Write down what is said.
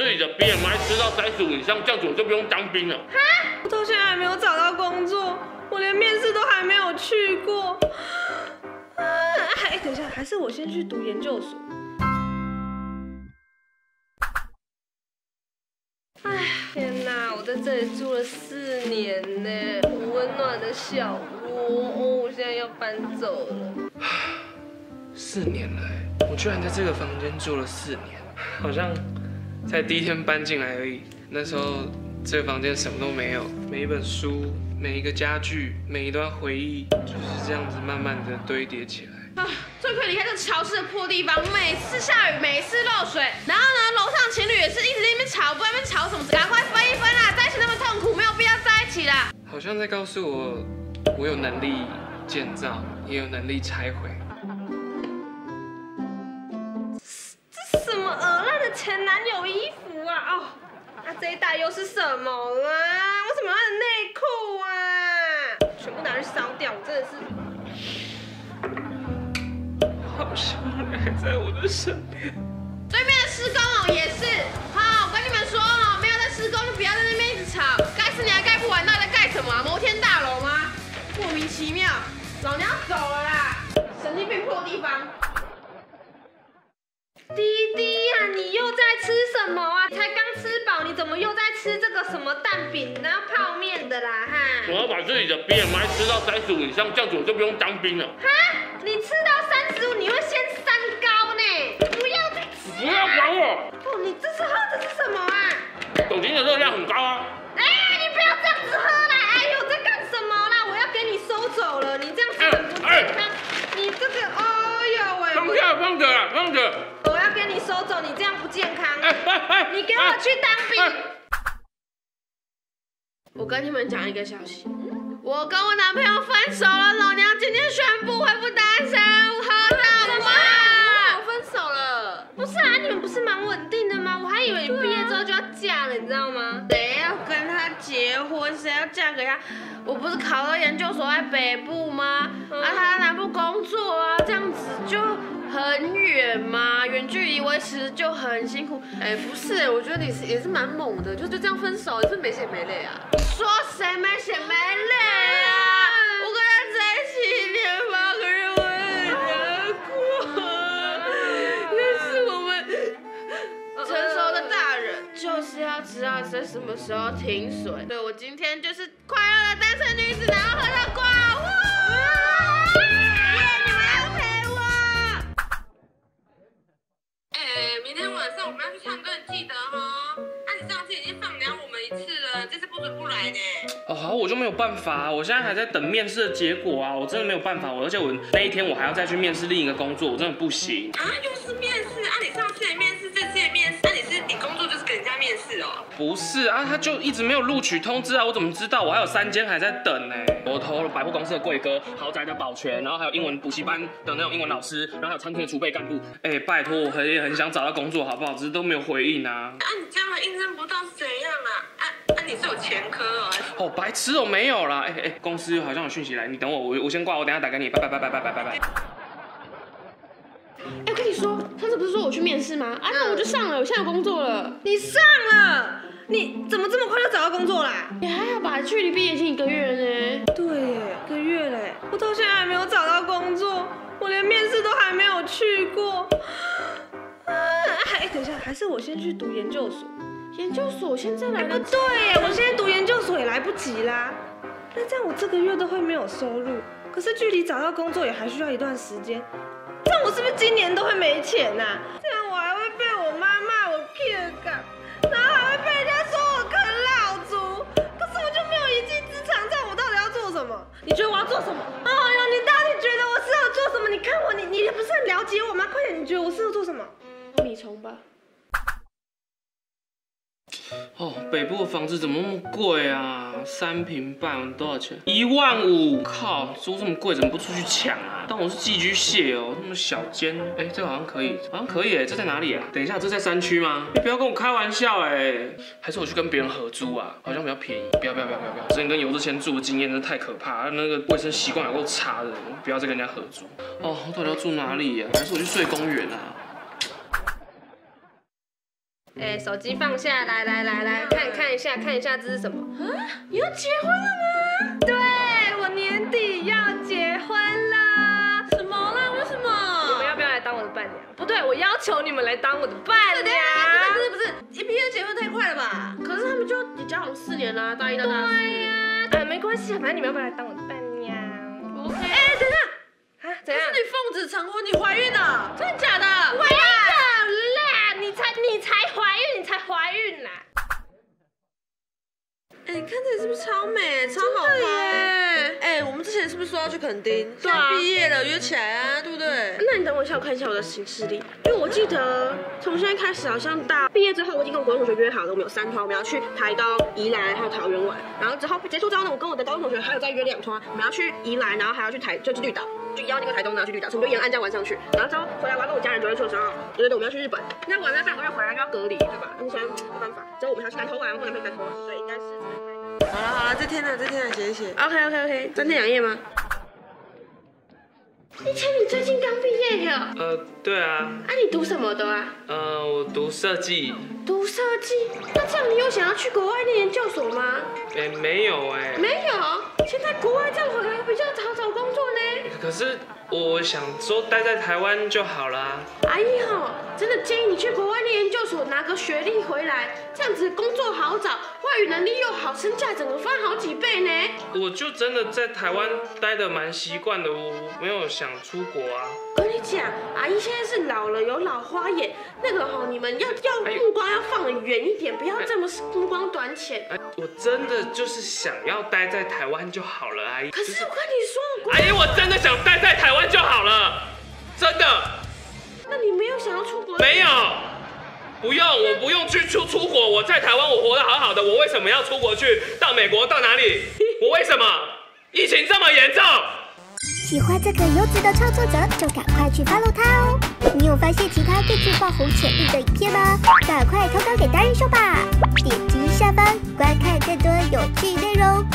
自己的 BMI 吃到三十五以上，这样子我就不用当兵了。我到现在还没有找到工作，我连面试都还没有去过。啊，哎，等一下，还是我先去读研究所。哎，天哪！我在这里住了四年呢，温暖的小窝，哦，我现在要搬走了。四年了欸，我居然在这个房间住了四年，好像才第一天搬进来而已。那时候这个房间什么都没有，每一本书、每一个家具、每一段回忆，就是这样子慢慢的堆叠起来。啊，最可以离开这潮湿的破地方，每次下雨，每次漏水，然后呢，楼上情侣也是一直在那边吵，不知道那边吵什么，赶快分一分啦，在一起那么痛苦，没有必要在一起啦。好像在告诉我，我有能力建造，也有能力拆毁。前男友衣服啊？哦，那这一袋又是什么啊？为什么要的内裤啊？全部拿去烧掉！我真的是。好希望你还在我的身边。对面的施工哦也是，好，我跟你们说哦，没有在施工就不要在那边一直吵，盖四年还盖不完，那在盖什么啊？摩天大楼吗？莫名其妙，老娘走了啦，神经病破地方。弟弟呀、你又在吃什么啊？才刚吃饱，你怎么又在吃这个什么蛋饼，然后泡面的啦？哈？我要把自己的 BMI 吃到三十五以上，这样子我就不用当兵了。哈？你吃到三十五，你会先三高呢？不要再吃。不要管我，哦，你这是喝的是什么啊？酒精的热量很高啊。你给我去当兵。哎我跟你们讲一个消息，我跟我男朋友分手了，老娘今天宣布恢复单身，好的吗？我分手了。不是啊，你们不是蛮稳定的吗？我还以为你毕业之后就要嫁了，你知道吗？谁要跟他结婚？谁要嫁给他？我不是考到研究所在北部吗？啊，他在南部工作啊，这样子就很远吗，远距离维持就很辛苦。哎，不是，我觉得你是也是蛮猛的，就就这样分手，你是没血没泪啊？说谁没血没泪啊？我跟他在一起一年八个月，我很难过。那是我们成熟的大人就是要知道在什么时候停水。对我今天就是快乐的单身女子，然后喝到上我们要去唱歌，你记得哈？啊，你上次已经放凉我们一次了，这次不准不来呢。哦，好，我就没有办法，我现在还在等面试的结果啊，我真的没有办法，我而且我那一天我还要再去面试另一个工作，我真的不行。啊，又是面不是啊，他就一直没有录取通知啊，我怎么知道？我还有三间还在等呢。我投了百货公司的贵哥，豪宅的保全，然后还有英文补习班的那种英文老师，然后还有餐厅的储备干部。哎、拜托，我很也很想找到工作，好不好？只是都没有回应啊。啊，你这样还应征不到是怎样啊？啊啊，你是有前科哦？哦，白痴哦，没有啦。哎、哎、公司好像有讯息来，你等我，我我先挂，我等下打给你，拜拜拜拜拜拜拜拜。哎，我跟你说，上次不是说我去面试吗？啊，那我就上了，我现在有工作了。你上了，你怎么这么快就找到工作啦？你还好吧，距离毕业已经一个月了呢。对耶，一个月嘞，我到现在还没有找到工作，我连面试都还没有去过。啊，哎，等一下，还是我先去读研究所。研究所现在来不得对耶，我现在读研究所也来不及啦。那这样我这个月都会没有收入，可是距离找到工作也还需要一段时间。这样我是不是今年都会没钱呐、这样你觉得我要做什么？哎呦，你到底觉得我适合做什么？你看我，你你不是很了解我吗？快点，你觉得我适合做什么？米虫吧。哦，北部的房子怎么那么贵啊？三平半多少钱？一万五！靠，租这么贵，怎么不出去抢啊？但我是寄居蟹哦，那么小间，哎、这个好像可以，好像可以哎，这在哪里啊？等一下，这在山区吗？你不要跟我开玩笑哎，还是我去跟别人合租啊？好像比较便宜。不要不要不要不要不要！之前跟游志谦住的经验真的太可怕，那个卫生习惯有够差的，不要再跟人家合租。哦，我到底要住哪里呀、还是我去睡公园啊？哎，手机放下来，来来来看看一下，看一下这是什么？你要结婚了吗？对，我年底要结婚了。什么啦？为什么？你们要不要来当我的伴娘？不对，我要求你们来当我的伴娘。下，不是不是不是，一毕业结婚太快了吧？可是他们就也交往四年啦，大一到大四。对呀，呃，没关系，反正你们要不要来当我的伴娘？OK。哎，等一下，啊，怎样可是？你奉子成婚，你怀孕了？真的假的？没有啦，你才怀孕，你才怀孕啦。哎，你看这里是不是超美，超好拍？哎，我们之前是不是说要去垦丁？对啊毕业了，约起来啊，对不对？那你等我一下，我看一下我的行事历，因为我记得从现在开始，好像到毕业之后，我已经跟我国中同学约好了，我们有三团，我们要去台东、宜兰还有桃园玩。然后之后结束之后呢，我跟我的高中同学还有再约两团，我们要去宜兰，然后还要去台就是绿岛，就邀那个台东，然后去绿岛，所以我们就沿岸这样玩上去。然后之后回来玩跟我家人九月初的时候，对对对，我们要去日本，那玩了半个月回来就要隔离，对吧？那现在没办法，之后我们还要去南投玩，或者去南投玩，所以应该是。好了好了，这天呢，这天呢，写一写。OK OK OK，三天两夜吗？以前你最近刚毕业的，啊，呃，对啊，你读什么的啊？呃，我读设计，读设计，那这样你有想要去国外念研究所吗？哎，没有哎，没有，现在国外这样回来比较好找工作呢。可是我想说待在台湾就好了。阿姨哈，真的建议你去国外念研究所，拿个学历回来，这样子工作好找，外语能力又好，身价整个翻好几倍呢。我就真的在台湾待的蛮习惯的，我没有想出国啊。跟你讲，阿姨现在是老了，有老花眼，那个哈，你们要要目光要放得远一点，不要这么目光短浅。哎，我真的就是想要待在台湾就好了，阿姨。可是我跟你说，阿姨，我真的想待在台湾就好了，真的那你没有想要出国？没有。不用，我不用去出出国，我在台湾我活得好好的，我为什么要出国去？到美国到哪里？我为什么？疫情这么严重。喜欢这个优质的创作者，就赶快去 follow 他哦！你有发现其他更具爆红潜力的影片吗？赶快投稿给达人秀吧！点击下方观看更多有趣内容。